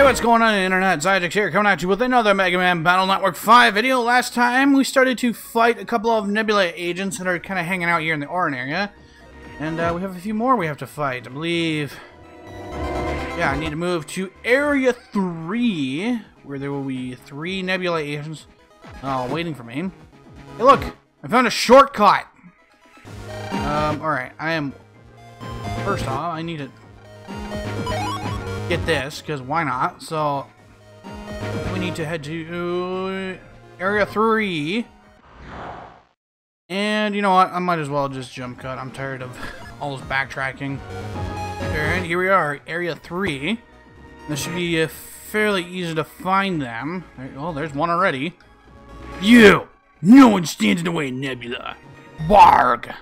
Hey, what's going on, Internet? Xiagax here, coming at you with another Mega Man Battle Network 5 video. Last time, we started to fight a couple of Nebula agents that are kind of hanging out here in the Oran area. And uh, we have a few more we have to fight, I believe. Yeah, I need to move to Area 3, where there will be three Nebula agents oh, waiting for me. Hey, look! I found a shortcut! Um, alright, I am... First off, I need to get this, because why not? So, we need to head to Area 3. And you know what? I might as well just jump cut. I'm tired of all this backtracking. And here we are, Area 3. This should be uh, fairly easy to find them. Oh, there's one already. You! No one stands in the way, Nebula. Warg!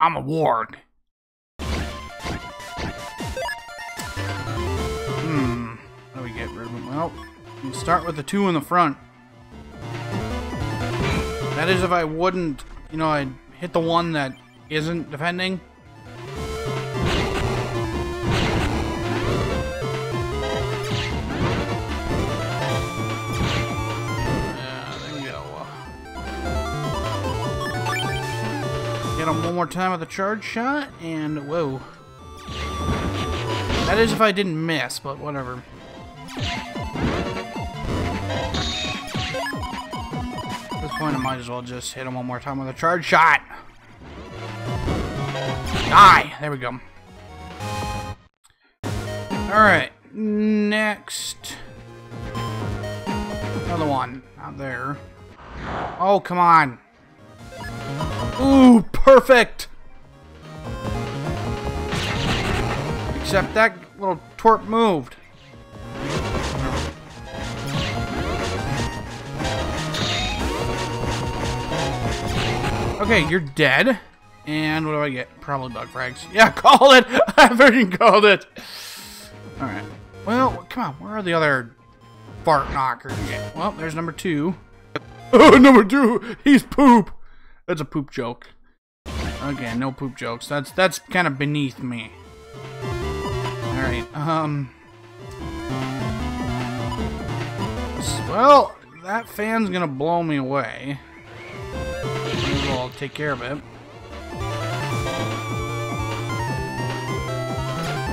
I'm a warg. Well, you start with the two in the front. That is if I wouldn't, you know, I'd hit the one that isn't defending. Ah, Get him one more time with a charge shot, and whoa. That is if I didn't miss, but whatever. Point, I might as well just hit him one more time with a charge shot. Die! There we go. Alright, next. Another one. Out there. Oh, come on. Ooh, perfect! Except that little twerp moved. Okay, you're dead. And what do I get? Probably bug frags. Yeah, call it! I freaking called it! Alright. Well, come on, where are the other fart knockers? Well, there's number two. Oh, number two! He's poop! That's a poop joke. Again, no poop jokes. That's that's kind of beneath me. Alright, um... Well, that fan's gonna blow me away. Take care of it.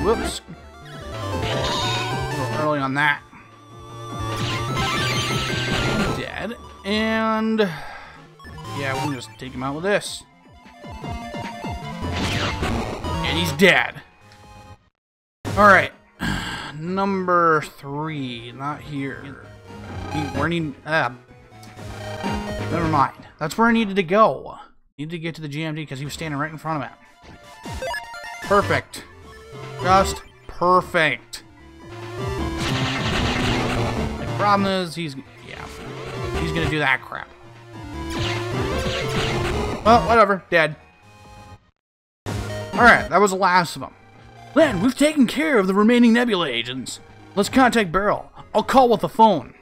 Whoops. A little early on that. Dead. And... Yeah, we can just take him out with this. And he's dead. Alright. Number three. Not here. Where need... Uh, never mind. That's where I needed to go. Needed to get to the GMD because he was standing right in front of it. Perfect. Just perfect. The problem is he's yeah. He's gonna do that crap. Well, whatever. Dead. Alright, that was the last of them. Lan, we've taken care of the remaining Nebula agents. Let's contact Baryl. I'll call with the phone.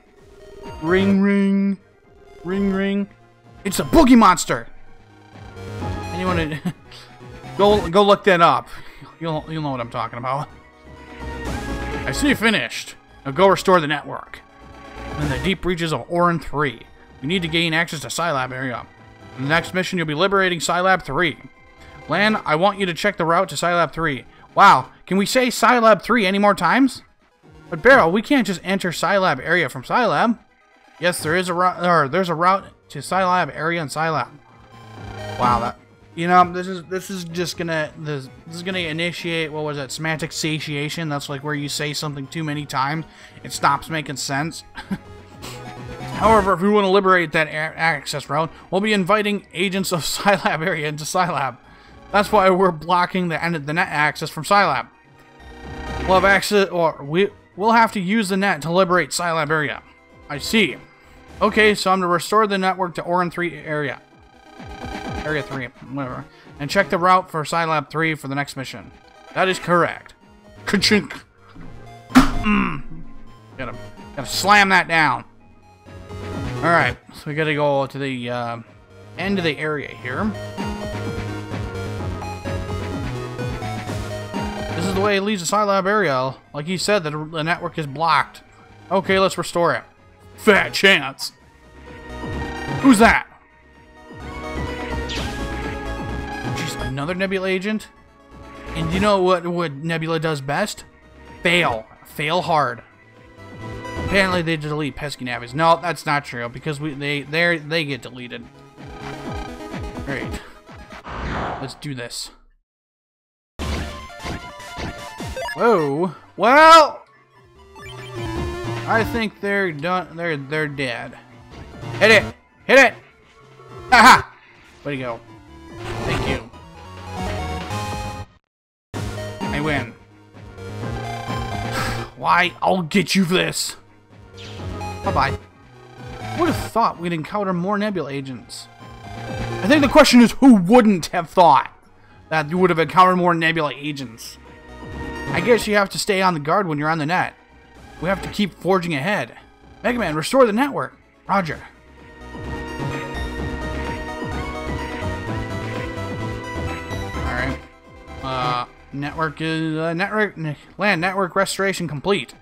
Ring ring. Ring ring. It's a boogie monster. Anyone? go go look that up. You'll you'll know what I'm talking about. I see you finished. Now go restore the network. In the deep reaches of Oran 3. We need to gain access to Scilab area. In the next mission, you'll be liberating Scilab 3. Lan, I want you to check the route to Scilab 3. Wow, can we say Scilab 3 any more times? But Baryl, we can't just enter Scilab area from Scilab. Yes, there is a route, or there's a route to Scilab area and Scilab. Wow, that you know this is this is just gonna this, this is gonna initiate what was it semantic satiation. That's like where you say something too many times, it stops making sense. However, if we want to liberate that access route, we'll be inviting agents of Scilab area into Scilab. That's why we're blocking the end of the net access from Scilab. We'll have access, or we we'll have to use the net to liberate Scilab area. I see. Okay, so I'm to restore the network to Oran 3 area. Area 3, whatever. And check the route for Scilab 3 for the next mission. That is correct. Ka-chink. Mm. Gotta, gotta slam that down. Alright, so we gotta go to the uh, end of the area here. This is the way it leads to Scilab area. Like he said, that the network is blocked. Okay, let's restore it. Fat chance. Who's that? Another Nebula agent? And you know what, what Nebula does best? Fail. Fail hard. Apparently they delete pesky Navis. No, that's not true because we they they they get deleted. Alright. Let's do this. Whoa. Well, I think they're done. They're they're dead. Hit it. Hit it. Haha. Way to go. Win. Why? I'll get you for this. Bye-bye. Would have thought we'd encounter more Nebula agents. I think the question is who wouldn't have thought that you would have encountered more Nebula agents. I guess you have to stay on the guard when you're on the net. We have to keep forging ahead. Mega Man, restore the network. Roger. Alright. Uh, network is, uh, network, land network restoration complete.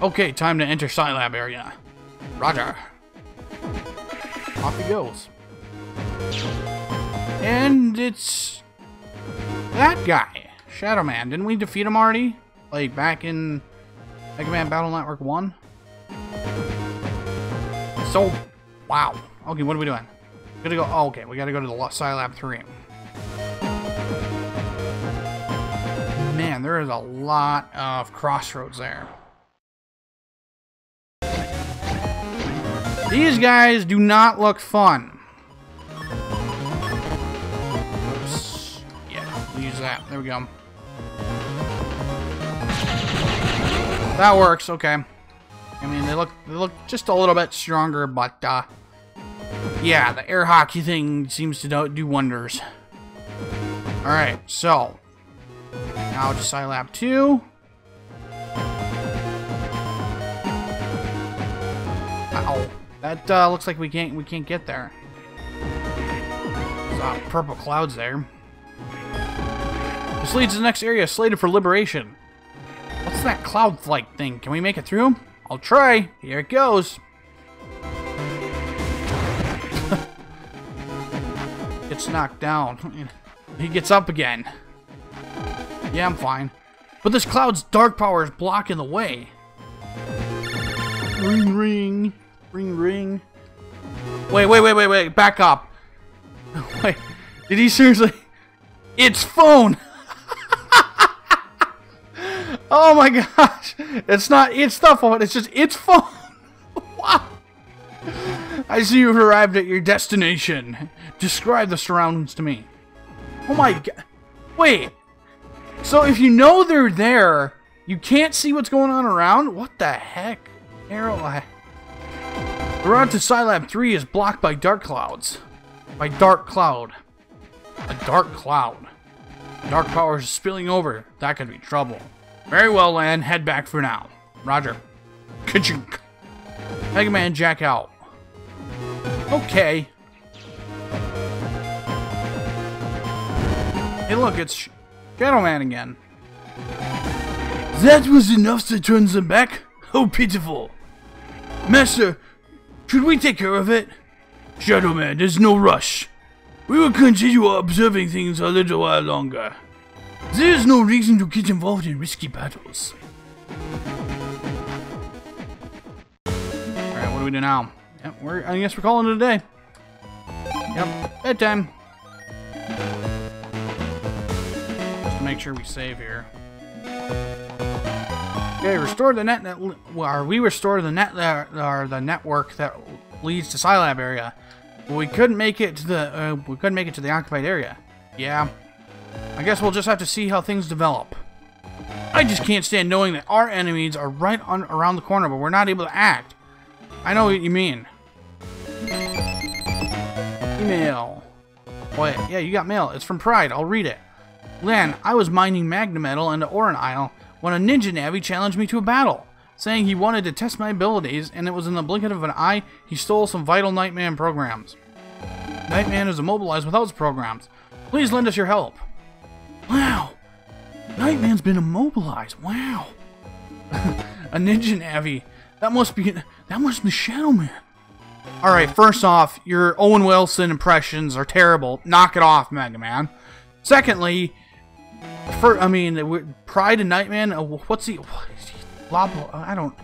Okay, time to enter Scilab area. Roger. Off he goes. And it's that guy, Shadow Man. Didn't we defeat him already? Like back in Mega Man Battle Network 1? So, wow. Okay, what are we doing? We gotta go, oh, okay, we gotta go to the Scilab 3. Man, there is a lot of crossroads there. These guys do not look fun. Oops. Yeah, use that. There we go. That works, okay. I mean, they look they look just a little bit stronger, but, uh, yeah, the air hockey thing seems to do wonders. Alright, so, now to Scilab 2. Ow. That uh, looks like we can't we can't get there. Purple clouds there. This leads to the next area slated for liberation. What's that cloud flight thing? Can we make it through? I'll try. Here it goes. gets knocked down. he gets up again. Yeah, I'm fine. But this cloud's dark power is blocking the way. Ring ring. Ring, ring. Wait, wait, wait, wait, wait. Back up. Wait. Did he seriously? It's phone! oh my gosh. It's not it's the phone. It's just it's phone. wow. I see you've arrived at your destination. Describe the surroundings to me. Oh my god. Wait. So if you know they're there, you can't see what's going on around? What the heck? Arrow, the route to Scilab 3 is blocked by dark clouds. By dark cloud. A dark cloud. Dark power is spilling over. That could be trouble. Very well, Lan. Head back for now. Roger. Kachink. Mega Man jack out. Okay. Hey, look, it's Shadow Man again. That was enough to turn them back? How oh, pitiful. Master, should we take care of it? Shadow Man, there's no rush. We will continue observing things a little while longer. There is no reason to get involved in risky battles. Alright, what do we do now? Yep, we're, I guess we're calling it a day. Yep, bedtime. Make sure we save here. Okay, restore the net. or we restore the net that or the network that leads to Scilab area. But we couldn't make it to the uh, we couldn't make it to the occupied area. Yeah, I guess we'll just have to see how things develop. I just can't stand knowing that our enemies are right on around the corner, but we're not able to act. I know what you mean. Email. Wait, yeah, you got mail. It's from Pride. I'll read it. Lan, I was mining magna metal in the Oran Isle when a ninja Navi challenged me to a battle, saying he wanted to test my abilities, and it was in the blink of an eye he stole some vital KnightMan programs. KnightMan is immobilized without his programs. Please lend us your help. Wow! KnightMan's been immobilized. Wow. a ninja Navi. That must be that must be Shadow Man. Alright, first off, your Owen Wilson impressions are terrible. Knock it off, Mega Man. Secondly, for I mean, Pride and KnightMan, uh, what's he, blah, blah, I don't,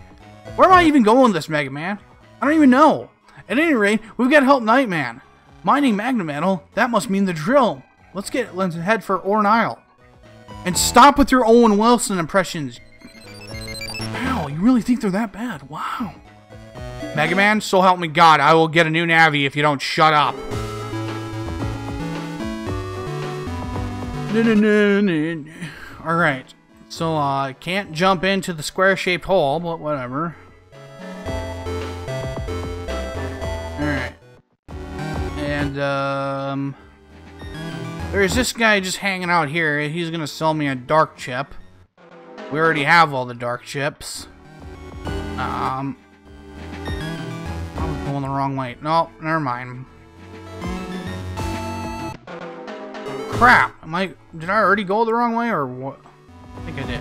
where am I even going with this, Mega Man? I don't even know. At any rate, we've got to help KnightMan. Mining Magna Metal, that must mean the drill. Let's get let's head for Oran Isle. And stop with your Owen Wilson impressions. Wow, you really think they're that bad? Wow. Mega Man, so help me God, I will get a new Navi if you don't shut up. Alright. So, I uh, can't jump into the square-shaped hole, but whatever. Alright. And, um... There's this guy just hanging out here. He's gonna sell me a dark chip. We already have all the dark chips. Um... I'm going the wrong way. No, never mind. Crap! Am I... Did I already go the wrong way, or what? I think I did.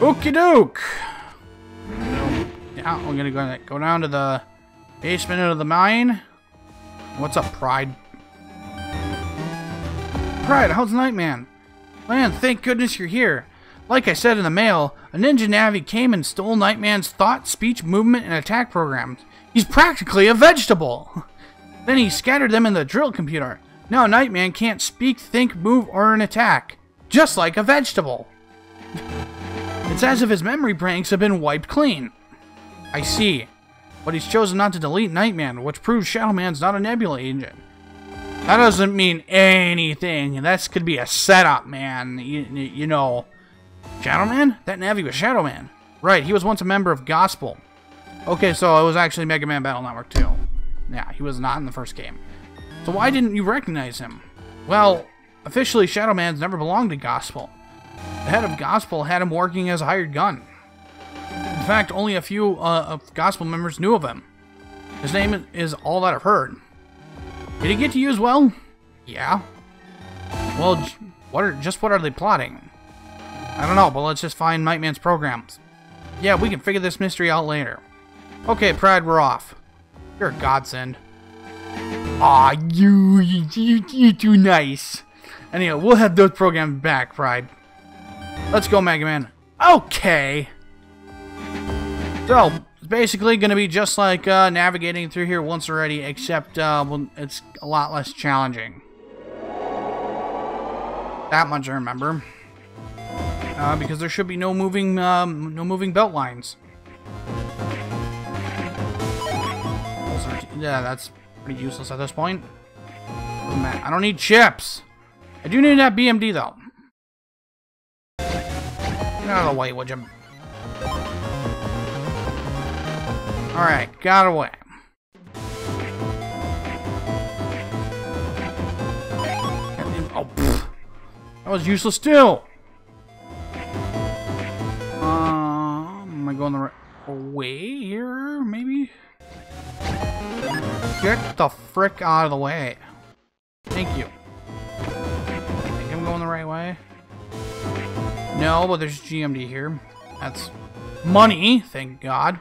Okie doke! Yeah, we're gonna go, go down to the basement of the mine. What's up, Pride? Pride, how's KnightMan? Man, thank goodness you're here. Like I said in the mail, a Ninja Navi came and stole KnightMan's thought, speech, movement, and attack programs. He's practically a vegetable! then he scattered them in the drill computer. Now KnightMan can't speak, think, move, or an attack. Just like a vegetable. It's as if his memory banks have been wiped clean. I see. But he's chosen not to delete KnightMan, which proves Shadow Man's not a Nebula agent. That doesn't mean anything. That could be a setup, man. You, you know. Shadow Man? That Navi was Shadow Man. Right, he was once a member of Gospel. Okay, so it was actually Mega Man Battle Network 2. Yeah, he was not in the first game. So why didn't you recognize him? Well, officially Shadow Man's never belonged to Gospel. The head of Gospel had him working as a hired gun. In fact, only a few uh, of Gospel members knew of him. His name is all that I've heard. Did he get to you as well? Yeah. Well, what are just what are they plotting? I don't know, but let's just find KnightMan's programs. Yeah, we can figure this mystery out later. Okay, Pride, we're off. You're a godsend. Aw, you, you, you, too nice. Anyway, we'll have those programs back, Pride. Let's go, Mega Man. Okay. So, it's basically going to be just like uh, navigating through here once already, except uh, it's a lot less challenging. That much I remember. Uh, because there should be no moving, um, no moving belt lines. Yeah, that's pretty useless at this point. I don't need chips. I do need that BMD though. Get out of the way, would you? Alright, got away. Oh, pfft. That was useless too. Uh, am I going the right way here? Maybe? Get the frick out of the way. Thank you. I think I'm going the right way. No, but there's GMD here. That's money, thank God.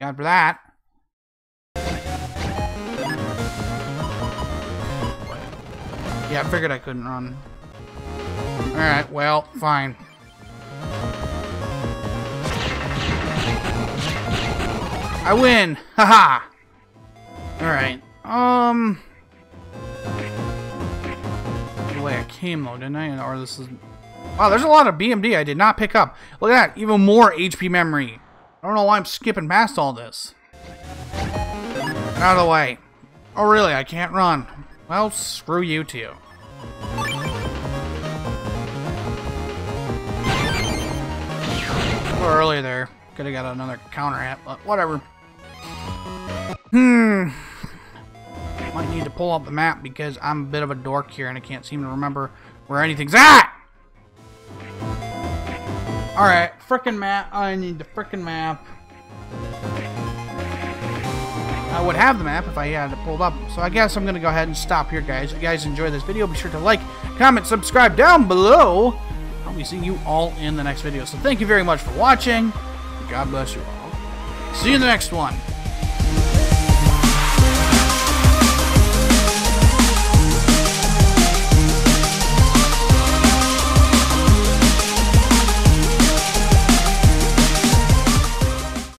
God for that. Yeah, I figured I couldn't run. Alright, well, fine. I win! Haha! Alright. Um... The way I came though, didn't I? Or this is... Wow, there's a lot of BMD I did not pick up. Look at that, even more HP memory. I don't know why I'm skipping past all this. Out of the way. Oh really, I can't run. Well, screw you two. Early there. Could've got another counter hit, but whatever. Hmm. Might need to pull up the map because I'm a bit of a dork here and I can't seem to remember where anything's at! Alright, frickin' map. I need the frickin' map. I would have the map if I had it pulled up. So I guess I'm going to go ahead and stop here, guys. If you guys enjoyed this video, be sure to like, comment, subscribe down below. I'll be seeing you all in the next video. So thank you very much for watching. God bless you all. See you in the next one.